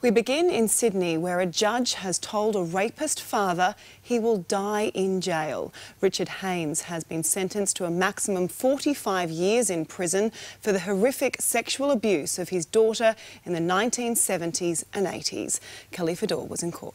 We begin in Sydney, where a judge has told a rapist father he will die in jail. Richard Haynes has been sentenced to a maximum 45 years in prison for the horrific sexual abuse of his daughter in the 1970s and 80s. Khalifa Daw was in court.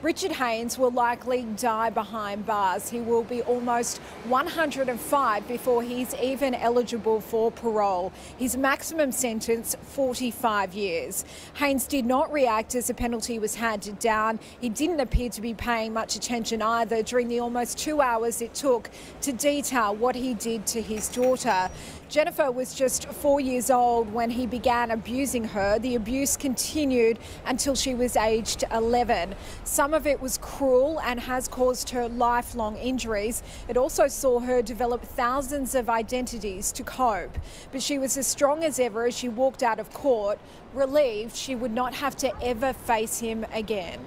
Richard Haynes will likely die behind bars. He will be almost 105 before he's even eligible for parole. His maximum sentence, 45 years. Haynes did not react as the penalty was handed down. He didn't appear to be paying much attention either during the almost two hours it took to detail what he did to his daughter. Jennifer was just four years old when he began abusing her. The abuse continued until she was aged 11. Some of it was cruel and has caused her lifelong injuries. It also saw her develop thousands of identities to cope. But she was as strong as ever as she walked out of court, relieved she would not have to ever face him again.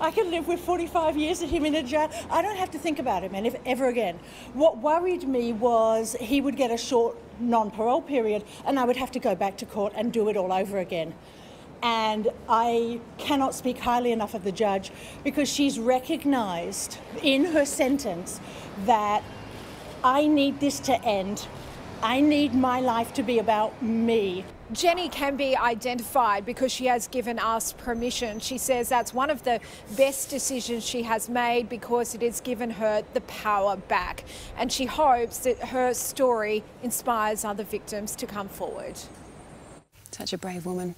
I can live with 45 years of him in a jail. I don't have to think about him and if, ever again. What worried me was he would get a short non-parole period and I would have to go back to court and do it all over again. And I cannot speak highly enough of the judge because she's recognised in her sentence that I need this to end. I need my life to be about me. Jeni can be identified because she has given us permission. She says that's one of the best decisions she has made because it has given her the power back. And she hopes that her story inspires other victims to come forward. Such a brave woman.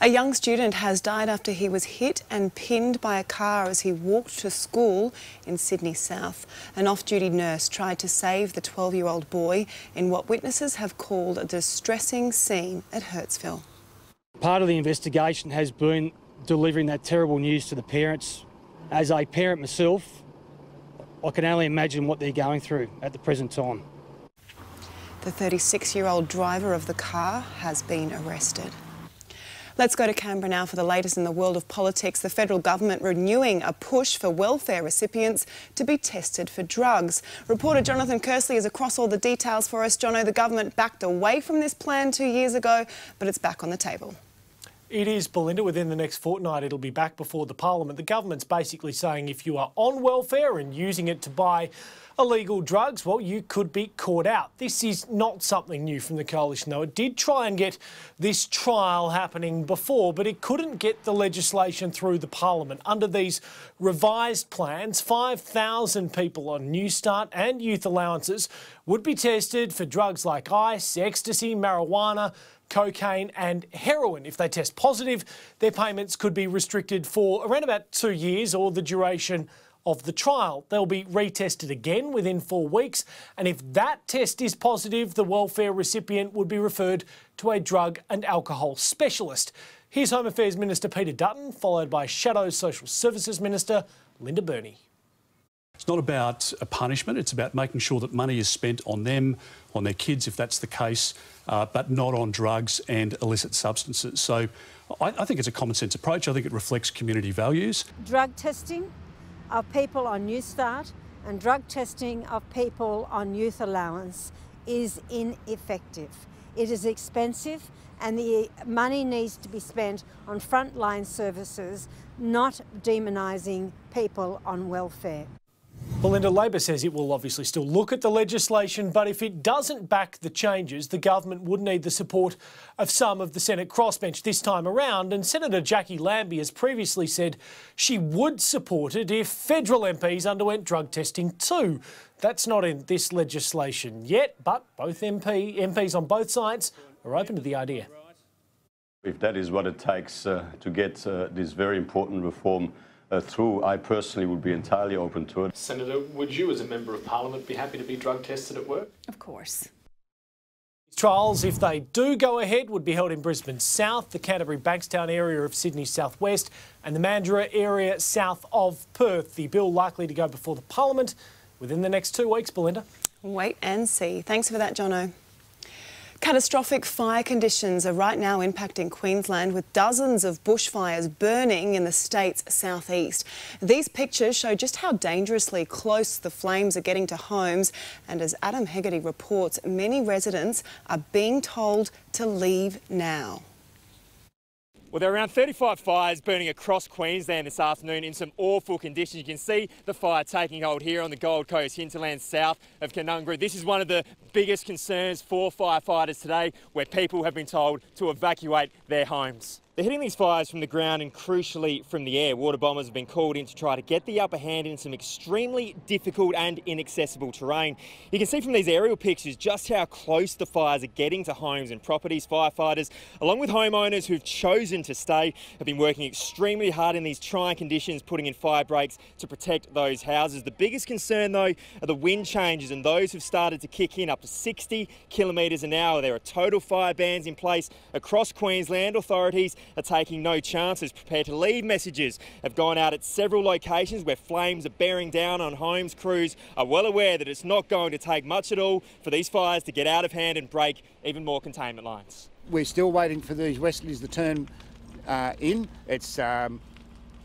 A young student has died after he was hit and pinned by a car as he walked to school in Sydney South. An off-duty nurse tried to save the 12-year-old boy in what witnesses have called a distressing scene at Hurstville. Part of the investigation has been delivering that terrible news to the parents. As a parent myself, I can only imagine what they're going through at the present time. The 36 year old driver of the car has been arrested. Let's go to Canberra now for the latest in the world of politics. The federal government renewing a push for welfare recipients to be tested for drugs. Reporter Jonathan Kearsley is across all the details for us. Jono, the government backed away from this plan two years ago, but it's back on the table. It is, Belinda. Within the next fortnight, it'll be back before the Parliament. The government's basically saying if you are on welfare and using it to buy illegal drugs, well, you could be caught out. This is not something new from the coalition, though. It did try and get this trial happening before, but it couldn't get the legislation through the Parliament. Under these revised plans, 5,000 people on Newstart and youth allowances would be tested for drugs like ice, ecstasy, marijuana, cocaine and heroin. If they test positive, their payments could be restricted for around about two years or the duration of the trial. They'll be retested again within four weeks, and if that test is positive, the welfare recipient would be referred to a drug and alcohol specialist. Here's Home Affairs Minister Peter Dutton, followed by Shadow Social Services Minister Linda Burney. It's not about a punishment, it's about making sure that money is spent on them, on their kids if that's the case, uh, but not on drugs and illicit substances. So I, I think it's a common sense approach. I think it reflects community values. Drug testing of people on Newstart and drug testing of people on youth allowance is ineffective. It is expensive and the money needs to be spent on frontline services, not demonising people on welfare. Belinda Labor says it will obviously still look at the legislation, but if it doesn't back the changes, the government would need the support of some of the Senate crossbench this time around. And Senator Jacqui Lambie has previously said she would support it if federal MPs underwent drug testing too. That's not in this legislation yet, but both MP, MPs on both sides are open to the idea. If that is what it takes uh, to get uh, this very important reform uh, through, I personally would be entirely open to it. Senator, would you as a Member of Parliament be happy to be drug tested at work? Of course. Trials, if they do go ahead, would be held in Brisbane South, the Canterbury Bankstown area of Sydney Southwest, and the Mandurah area south of Perth. The bill likely to go before the Parliament within the next two weeks, Belinda. Wait and see. Thanks for that, Jono. Catastrophic fire conditions are right now impacting Queensland with dozens of bushfires burning in the state's southeast. These pictures show just how dangerously close the flames are getting to homes and as Adam Hegarty reports, many residents are being told to leave now. Well, there are around 35 fires burning across Queensland this afternoon in some awful conditions. You can see the fire taking hold here on the Gold Coast hinterland south of Canungra. This is one of the biggest concerns for firefighters today, where people have been told to evacuate their homes. They're hitting these fires from the ground and crucially from the air. Water bombers have been called in to try to get the upper hand in some extremely difficult and inaccessible terrain. You can see from these aerial pictures just how close the fires are getting to homes and properties. Firefighters, along with homeowners who've chosen to stay, have been working extremely hard in these trying conditions, putting in fire breaks to protect those houses. The biggest concern, though, are the wind changes, and those have started to kick in up to 60 kilometres an hour. There are total fire bans in place across Queensland. Authorities are taking no chances. Prepare to leave messages have gone out at several locations where flames are bearing down on homes. Crews are well aware that it's not going to take much at all for these fires to get out of hand and break even more containment lines. We're still waiting for these westerlies to turn uh, in. It's um,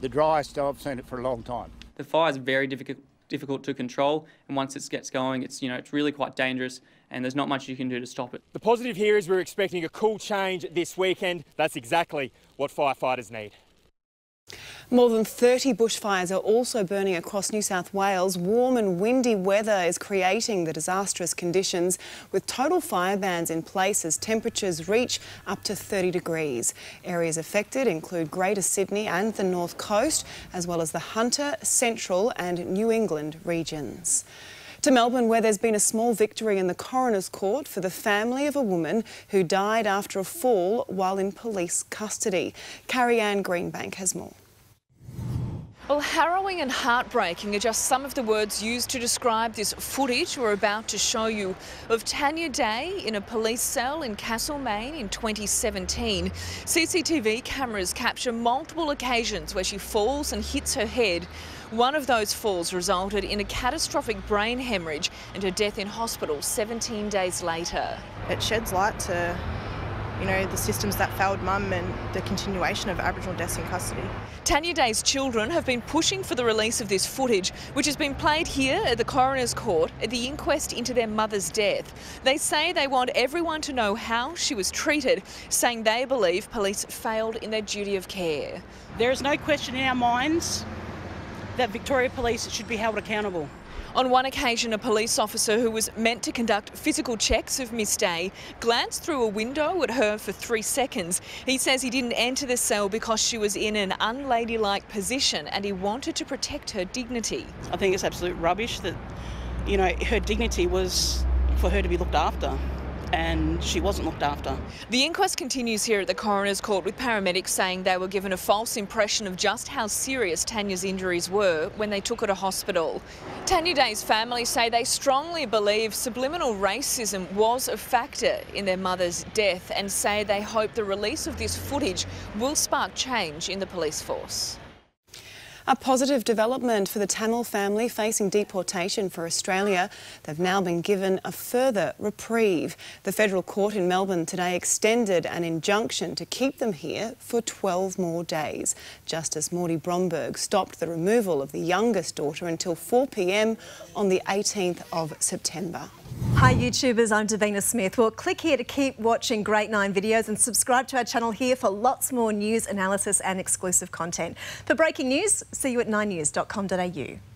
the driest I've seen it for a long time. The fire is very difficult difficult to control and once it gets going it's you know it's really quite dangerous and there's not much you can do to stop it. The positive here is we're expecting a cool change this weekend. That's exactly what firefighters need. More than 30 bushfires are also burning across New South Wales. Warm and windy weather is creating the disastrous conditions with total fire bans in place as temperatures reach up to 30 degrees. Areas affected include Greater Sydney and the North Coast, as well as the Hunter, Central and New England regions. To Melbourne, where there's been a small victory in the coroner's court for the family of a woman who died after a fall while in police custody. Carrie Ann Greenbank has more. Well, harrowing and heartbreaking are just some of the words used to describe this footage we're about to show you of Tanya Day in a police cell in Castlemaine in 2017. CCTV cameras capture multiple occasions where she falls and hits her head. One of those falls resulted in a catastrophic brain hemorrhage and her death in hospital 17 days later. It sheds light to you know, the systems that failed mum and the continuation of Aboriginal deaths in custody. Tanya Day's children have been pushing for the release of this footage, which has been played here at the coroner's court at the inquest into their mother's death. They say they want everyone to know how she was treated, saying they believe police failed in their duty of care. There is no question in our minds that Victoria Police should be held accountable. On one occasion, a police officer who was meant to conduct physical checks of Miss Day glanced through a window at her for three seconds. He says he didn't enter the cell because she was in an unladylike position and he wanted to protect her dignity. I think it's absolute rubbish that, you know, her dignity was for her to be looked after and she wasn't looked after. The inquest continues here at the coroner's court with paramedics saying they were given a false impression of just how serious Tanya's injuries were when they took her to hospital. Tanya Day's family say they strongly believe subliminal racism was a factor in their mother's death and say they hope the release of this footage will spark change in the police force. A positive development for the Tamil family facing deportation for Australia. They've now been given a further reprieve. The federal court in Melbourne today extended an injunction to keep them here for 12 more days. Justice Mordy Bromberg stopped the removal of the youngest daughter until 4 p.m. on the 18th of September. Hi YouTubers, I'm Davina Smith. Well, click here to keep watching Great 9 videos and subscribe to our channel here for lots more news, analysis and exclusive content. For breaking news, see you at 9news.com.au.